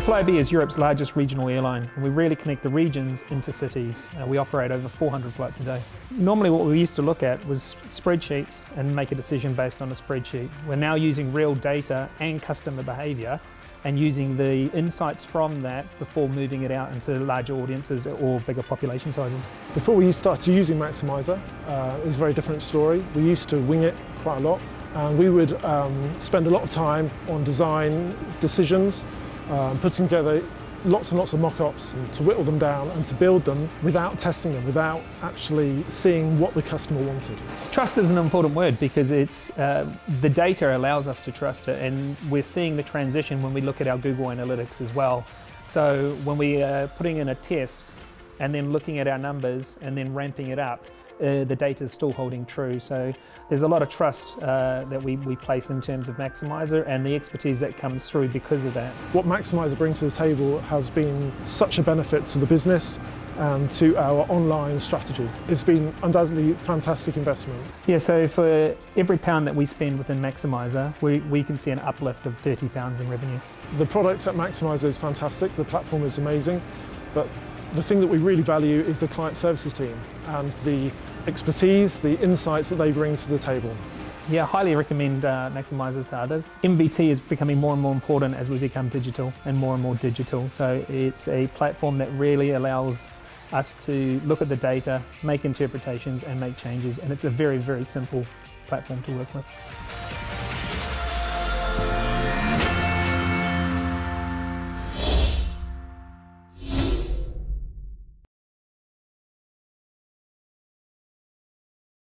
Flybe is Europe's largest regional airline, and we really connect the regions into cities. Uh, we operate over 400 flights a day. Normally, what we used to look at was spreadsheets and make a decision based on a spreadsheet. We're now using real data and customer behaviour and using the insights from that before moving it out into larger audiences or bigger population sizes. Before we started using Maxymiser, uh, it was a very different story. We used to wing it quite a lot and we would um, spend a lot of time on design decisions, um, putting together lots and lots of mock-ups to whittle them down and to build them without testing them, without actually seeing what the customer wanted. Trust is an important word because it's uh, the data allows us to trust it and we're seeing the transition when we look at our Google Analytics as well. So when we are putting in a test and then looking at our numbers and then ramping it up, uh, the data is still holding true. So there's a lot of trust uh, that we, we place in terms of Maxymiser and the expertise that comes through because of that. What Maxymiser brings to the table has been such a benefit to the business and to our online strategy. It's been undoubtedly a fantastic investment. Yeah, so for every pound that we spend within Maxymiser, we, we can see an uplift of 30 pounds in revenue. The product at Maxymiser is fantastic, the platform is amazing, but the thing that we really value is the client services team and the expertise, the insights that they bring to the table. Yeah, highly recommend uh, Maxymiser to others. MVT is becoming more and more important as we become digital and more and more digital. So it's a platform that really allows us to look at the data, make interpretations and make changes. And it's a very, very simple platform to work with.